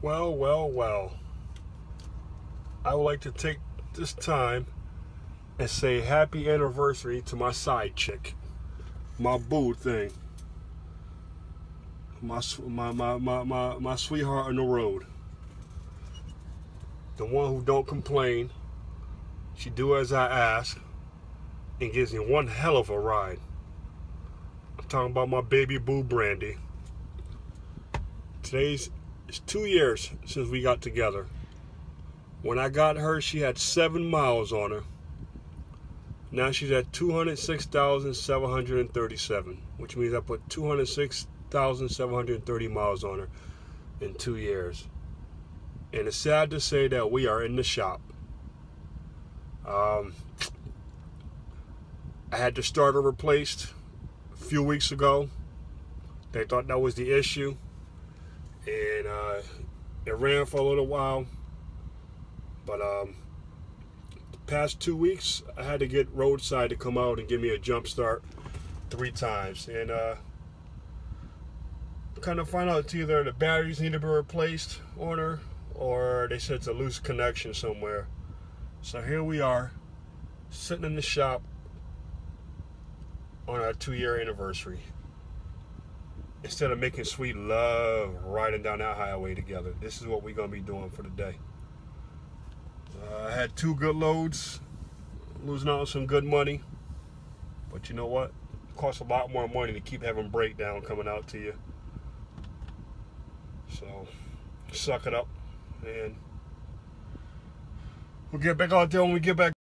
Well, well, well. I would like to take this time and say happy anniversary to my side chick, my boo thing, my my my my my, my sweetheart on the road, the one who don't complain. She do as I ask, and gives me one hell of a ride. I'm talking about my baby boo Brandy. Today's it's two years since we got together. When I got her, she had seven miles on her. Now she's at 206,737, which means I put 206,730 miles on her in two years. And it's sad to say that we are in the shop. Um, I had the starter replaced a few weeks ago. They thought that was the issue. And uh, it ran for a little while. But um, past two weeks, I had to get roadside to come out and give me a jump start three times. And uh, kind of find out it's either the batteries need to be replaced on her or they said it's a loose connection somewhere. So here we are, sitting in the shop on our two year anniversary. Instead of making sweet love riding down that highway together, this is what we're going to be doing for the day. Uh, I had two good loads, losing out on some good money. But you know what? It costs a lot more money to keep having breakdown coming out to you. So, suck it up, and we'll get back out there when we get back.